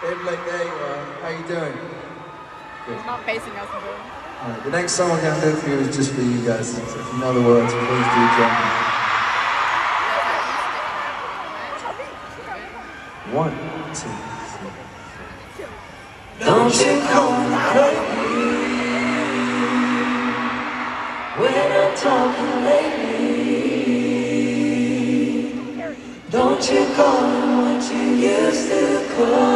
Hey, Blake, there you are. How you doing? He's not facing us, bro. Alright, the next song I'm going to do for you is just for you guys. So if you know the words, please do join me. One, two, three. Don't you call me crazy when I'm talking lately. Don't you call me what you used to call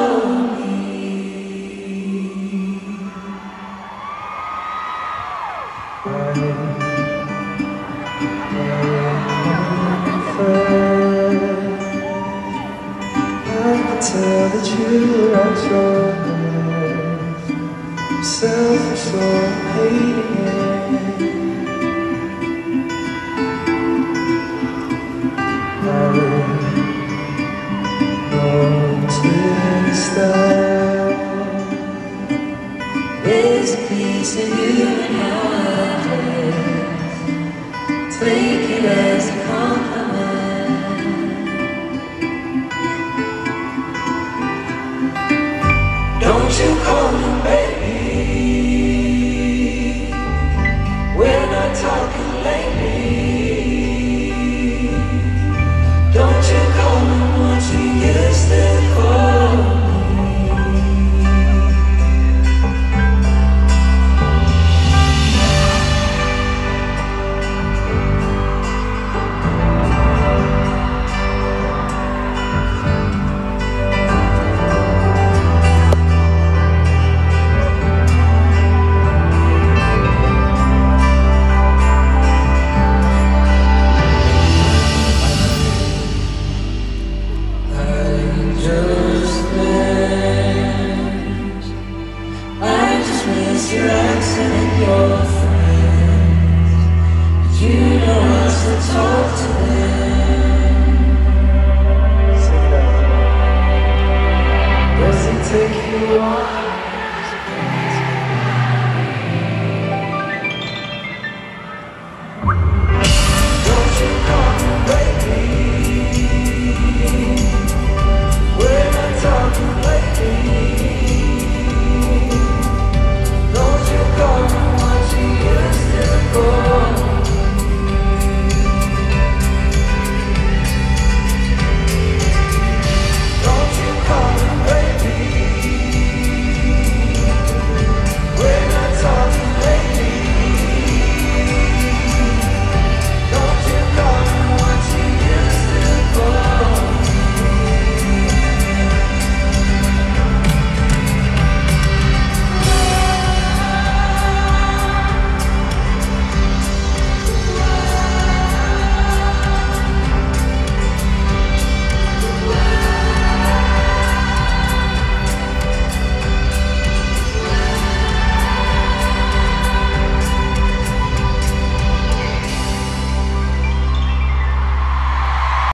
tell that you are at your best. Selfish or hating it. I will twist out. There's a piece of you I. Take it as a compliment. Don't you call me It's your ex and your friends You don't want to talk to them Does it take you long?